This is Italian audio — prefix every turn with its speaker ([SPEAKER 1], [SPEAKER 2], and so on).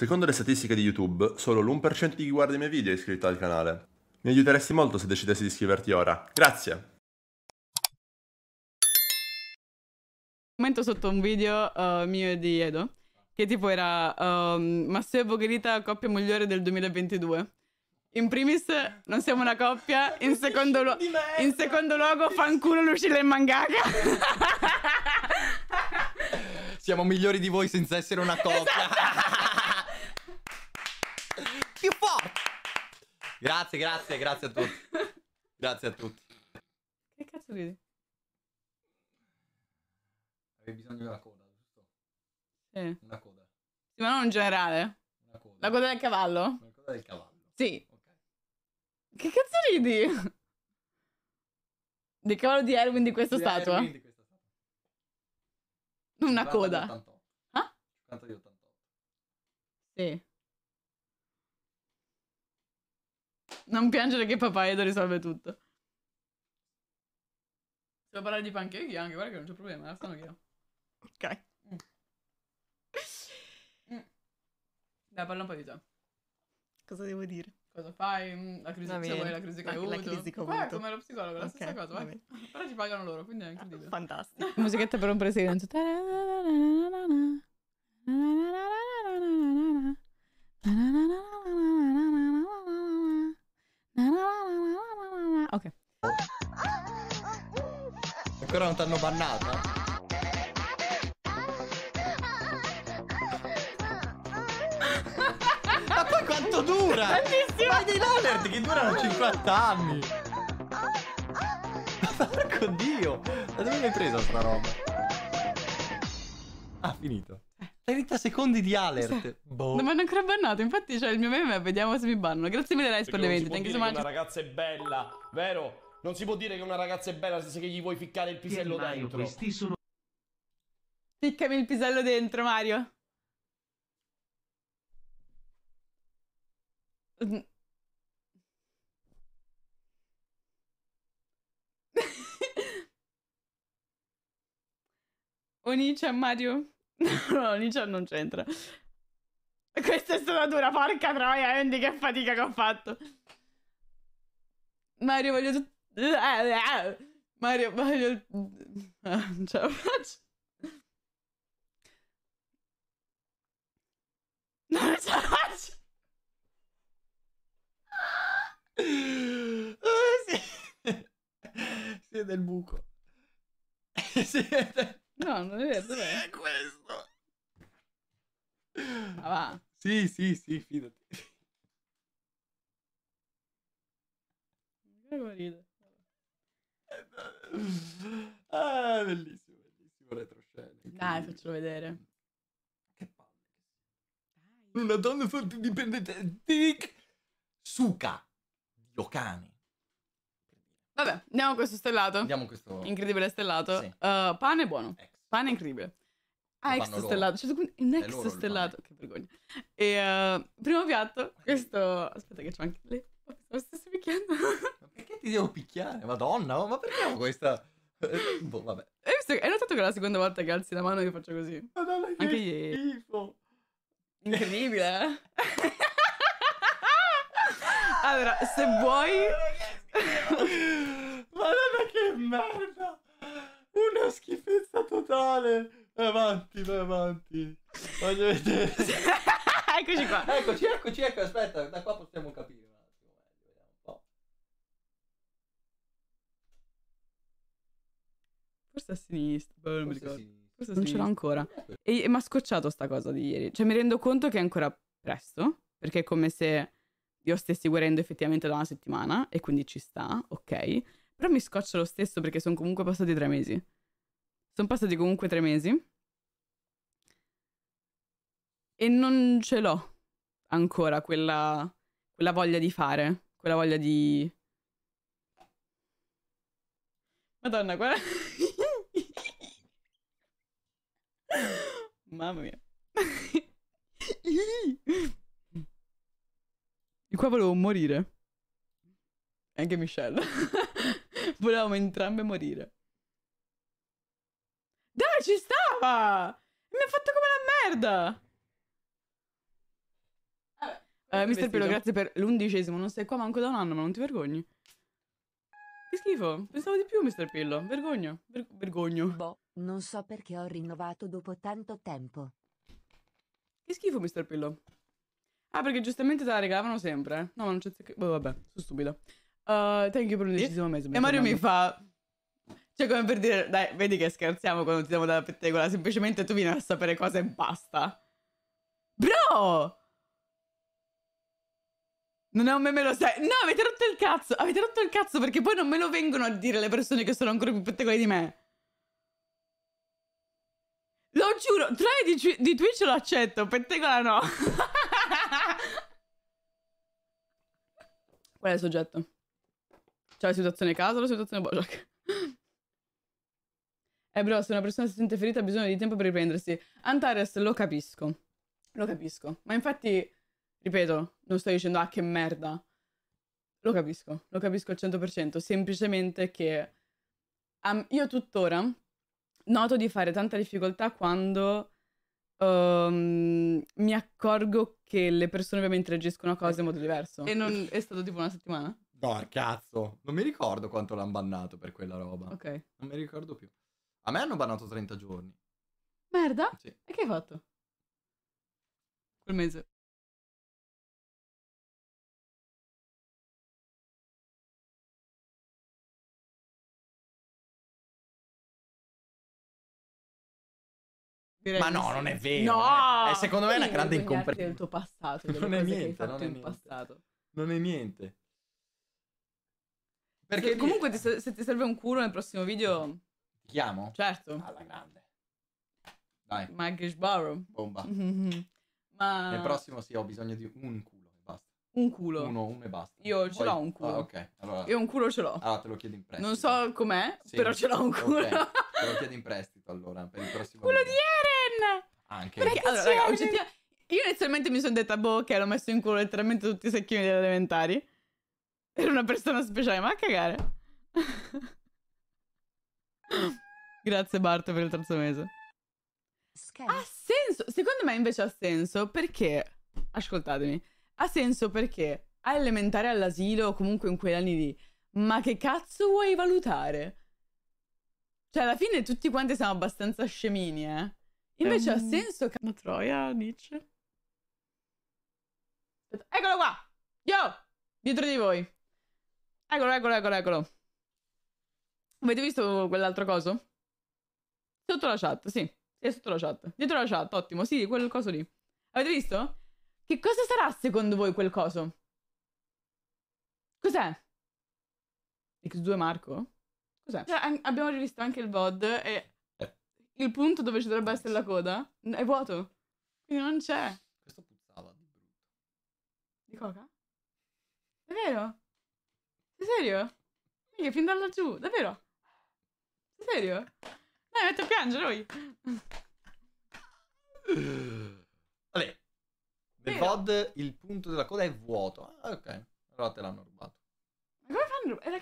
[SPEAKER 1] Secondo le statistiche di YouTube, solo l'1% di chi guarda i miei video è iscritto al canale. Mi aiuteresti molto se decidessi di iscriverti ora. Grazie!
[SPEAKER 2] commento sotto un video uh, mio e di Edo che tipo era um, Matteo e Bogherita coppia migliore del 2022 in primis non siamo una coppia in secondo, lu- in secondo luogo fanculo Lucilla e Mangaka
[SPEAKER 3] Siamo migliori di voi senza essere una coppia. Più Grazie, grazie, grazie a tutti. Grazie a tutti.
[SPEAKER 2] che cazzo ridi?
[SPEAKER 3] Avevi bisogno della coda, giusto?
[SPEAKER 2] Sì.
[SPEAKER 3] Una coda.
[SPEAKER 2] Sì, ma non in generale
[SPEAKER 3] Una coda.
[SPEAKER 2] la coda del cavallo?
[SPEAKER 3] Una coda del cavallo.
[SPEAKER 2] sì
[SPEAKER 3] Ok.
[SPEAKER 2] che cazzo ridi? del cavallo di Erwin di questa
[SPEAKER 3] Sì,
[SPEAKER 2] statua?
[SPEAKER 3] Erwin di questa statua.
[SPEAKER 2] una
[SPEAKER 3] 50 di
[SPEAKER 2] coda
[SPEAKER 3] 88.
[SPEAKER 2] Ah?
[SPEAKER 3] 50 di 88.
[SPEAKER 2] Sì. Non piangere che papà Edo risolve tutto. Se vuoi parlare di pancake anche, guarda che non c'è problema, la sono io. Ok. Mm. Mm. Dai, parla un po' di te.
[SPEAKER 4] Cosa devo dire?
[SPEAKER 2] Cosa fai? Mm, La crisi, se vuoi, la crisi che hai
[SPEAKER 4] La-
[SPEAKER 2] avuto.
[SPEAKER 4] la crisi che ho avuto.
[SPEAKER 2] come lo psicologo, la stessa
[SPEAKER 4] Ok,
[SPEAKER 2] cosa.
[SPEAKER 4] va
[SPEAKER 2] vai. Però ci pagano loro, quindi è incredibile.
[SPEAKER 4] Fantastico.
[SPEAKER 2] Musichetta per rompere silenzio. Ok.
[SPEAKER 3] Ancora non t'hanno bannata? Ma poi quanto dura?
[SPEAKER 2] Tantissimo.
[SPEAKER 3] Ma dei alert che durano 50 anni! Ma porco dio! Da dove l'hai presa sta roba? Ah, finito. 30 secondi di alert. Boh.
[SPEAKER 2] Non mi hanno ancora bannato, infatti c'è il mio meme, vediamo se mi bannano. Grazie mille Rice per le 20, thank you so
[SPEAKER 5] che
[SPEAKER 2] much.
[SPEAKER 5] una ragazza è bella, vero? Non si può dire che una ragazza è bella se che gli vuoi ficcare il pisello
[SPEAKER 6] Mario,
[SPEAKER 5] dentro.
[SPEAKER 6] questi sono
[SPEAKER 2] Ficcami il pisello dentro, Mario. Mm. Onicia e Mario? No, Onicia non c'entra. Questa è stata dura, porca troia, Andy, che fatica che ho fatto. Mario, voglio... tut- Mario, voglio... Non ce la faccio. Non ce la faccio.
[SPEAKER 3] Eh, sì. Siete del buco. Siete...
[SPEAKER 2] No, non è vero, dov'è?
[SPEAKER 3] È questo.
[SPEAKER 2] Ma va.
[SPEAKER 3] Sì, sì, sì, fidati.
[SPEAKER 2] Come ride.
[SPEAKER 3] Ah, bellissimo, bellissimo retroscena.
[SPEAKER 2] Dai, faccelo vedere.
[SPEAKER 3] Che palle. Una donna forte indipendente. Dick. Suka. Dio cane.
[SPEAKER 2] Vabbè, andiamo a questo stellato.
[SPEAKER 3] Andiamo a questo.
[SPEAKER 2] Incredibile stellato.
[SPEAKER 3] Sì.
[SPEAKER 2] Uh, pane buono.
[SPEAKER 3] Ex.
[SPEAKER 2] Pane incredibile. Ah, ex stellato. Cioè, un ex stellato. Che vergogna. E uh, primo piatto, questo... Aspetta che c'ho anche lì. Lo stesso picchiando.
[SPEAKER 3] Ma perché ti devo picchiare? Madonna, ma perché ho questa. Eh, Boh, vabbè.
[SPEAKER 2] Hai visto hai notato che è la seconda volta che alzi la mano io faccio così?
[SPEAKER 3] Madonna, che
[SPEAKER 2] Anche ieri.
[SPEAKER 3] schifo.
[SPEAKER 2] Incredibile, eh? allora, se vuoi...
[SPEAKER 3] Madonna, che merda. Una schifezza totale. Vai avanti, vai avanti. Voglio vedere.
[SPEAKER 2] Eccoci qua.
[SPEAKER 3] Eccoci, eccoci, ecco, aspetta, da qua possiamo capire un attimo meglio, vediamo un po'.
[SPEAKER 2] Forse a sinistra. boh, non mi
[SPEAKER 3] Forse
[SPEAKER 2] ricordo.
[SPEAKER 3] sì.
[SPEAKER 2] Forse non ce l'ho
[SPEAKER 3] Sinistra.
[SPEAKER 2] ancora. E, e mi ha scocciato sta cosa di ieri. Cioè, mi rendo conto che è ancora presto. Perché è come se io stessi guarendo effettivamente da una settimana. E quindi ci sta, ok. Però mi scoccia lo stesso perché sono comunque passati tre mesi. Sono passati comunque tre mesi. E non ce l'ho ancora quella, quella voglia di fare. Quella voglia di. Madonna, guarda. Mamma mia. Di qua volevo morire. Anche Michelle. Volevamo entrambe morire. Dai, ci stava! Mi ha fatto come la merda! Eh, Mr.
[SPEAKER 3] vestito?
[SPEAKER 2] Pillo, grazie per l'undicesimo. Non sei qua manco da un anno, ma non ti vergogni. Che schifo. Pensavo di più, Mr. Pillo. Vergogno. Ver- vergogno.
[SPEAKER 6] Boh, non so perché ho rinnovato dopo tanto tempo.
[SPEAKER 2] Che schifo, Mr. Pillo. Ah, perché giustamente te la regalavano sempre. eh? No, ma non c'è. Boh, vabbè, sono stupida. Uh, thank you per l'undicesimo mese. E Mario mi fa. Cioè, come per dire, dai, vedi che scherziamo quando ti diamo dalla pettegola. Semplicemente tu vieni a sapere cosa e basta. Bro! Non è un meme, lo sai. No, avete rotto il cazzo. Avete rotto il cazzo perché poi non me lo vengono a dire le persone che sono ancora più pettegole di me. Lo giuro, tra i di, di Twitch lo accetto, pettegola no. Qual è il soggetto? C'è la situazione casa o la situazione Bojack? Eh bro, se una persona si sente ferita ha bisogno di tempo per riprendersi. Antares lo capisco. Lo capisco. Ma infatti, ripeto, non sto dicendo ah che merda. Lo capisco, lo capisco al 100%. Semplicemente che am- io tuttora noto di fare tanta difficoltà quando ehm, mi accorgo che le persone ovviamente reagiscono a cose in modo diverso. E non è stato tipo una settimana?
[SPEAKER 3] No, cazzo. Non mi ricordo quanto l'hanno bannato per quella roba.
[SPEAKER 2] Ok.
[SPEAKER 3] Non mi ricordo più. A me hanno bannato 30 giorni.
[SPEAKER 2] Merda?
[SPEAKER 3] Sì.
[SPEAKER 2] E che hai fatto? Quel mese. Direi
[SPEAKER 3] Ma no,
[SPEAKER 2] sì.
[SPEAKER 3] non è vero.
[SPEAKER 2] No!
[SPEAKER 3] Eh, secondo me è una grande
[SPEAKER 2] vergognarti del
[SPEAKER 3] incomprensione.
[SPEAKER 2] tuo passato, delle
[SPEAKER 3] Non è
[SPEAKER 2] cose che hai
[SPEAKER 3] niente,
[SPEAKER 2] fatto
[SPEAKER 3] non è
[SPEAKER 2] in
[SPEAKER 3] niente.
[SPEAKER 2] passato.
[SPEAKER 3] Non è niente.
[SPEAKER 2] Perché
[SPEAKER 3] Perché
[SPEAKER 2] comunque ti se, se ti serve un culo nel prossimo video,
[SPEAKER 3] Ti chiamo?
[SPEAKER 2] certo.
[SPEAKER 3] Alla grande. Dai,
[SPEAKER 2] Magish Barrow.
[SPEAKER 3] bomba.
[SPEAKER 2] Ma
[SPEAKER 3] Nel prossimo sì, ho bisogno di un culo e basta.
[SPEAKER 2] un culo.
[SPEAKER 3] Uno, uno e basta.
[SPEAKER 2] Io ce
[SPEAKER 3] Poi-
[SPEAKER 2] l'ho un culo.
[SPEAKER 3] Ah, ok, allora,
[SPEAKER 2] Io un culo ce l'ho.
[SPEAKER 3] allora te lo chiedo in prestito.
[SPEAKER 2] non so com'è,
[SPEAKER 3] Sì.
[SPEAKER 2] però ce l'ho un culo.
[SPEAKER 3] Te lo chiedo in prestito allora per il prossimo
[SPEAKER 2] culo di
[SPEAKER 3] video. Anche.
[SPEAKER 2] Perché, allora, raga, oggettiva- io inizialmente mi sono detta, boh, ok, l'ho messo in culo letteralmente tutti i secchini delle elementari. Era una persona speciale, ma a cagare. Grazie Bart per il terzo mese.
[SPEAKER 6] Scherzo.
[SPEAKER 2] Ha senso, secondo me invece ha senso perché, ascoltatemi, ha senso perché a elementare all'asilo o comunque in quegli anni lì, ma che cazzo vuoi valutare? Cioè alla fine tutti quanti siamo abbastanza scemini, eh? Invece ha
[SPEAKER 4] Ehm.
[SPEAKER 2] senso che... Una troia, dice. Aspetta, Eccolo qua! Yo! Dietro di voi. Eccolo, eccolo, eccolo, eccolo. Avete visto quell'altro coso? Sotto la chat, sì. È sotto la chat. Dietro la chat, ottimo. Sì, quel coso lì. Avete visto? Che cosa sarà secondo voi quel coso? Cos'è? X2 Marco? Cos'è? Cioè, abbiamo rivisto anche il VOD e. il punto dove ci dovrebbe essere la coda è vuoto. Quindi non c'è.
[SPEAKER 3] Questo puzzava di brutto.
[SPEAKER 2] Di coca? Davvero? Sei serio? Mica fin da laggiù, davvero? Sei serio? Dai, metti a piangere lui.
[SPEAKER 3] Vabbè. Nel. VOD il punto della coda è vuoto. Ah, ok. Allora te l'hanno rubato.
[SPEAKER 2] Ma come fanno? Era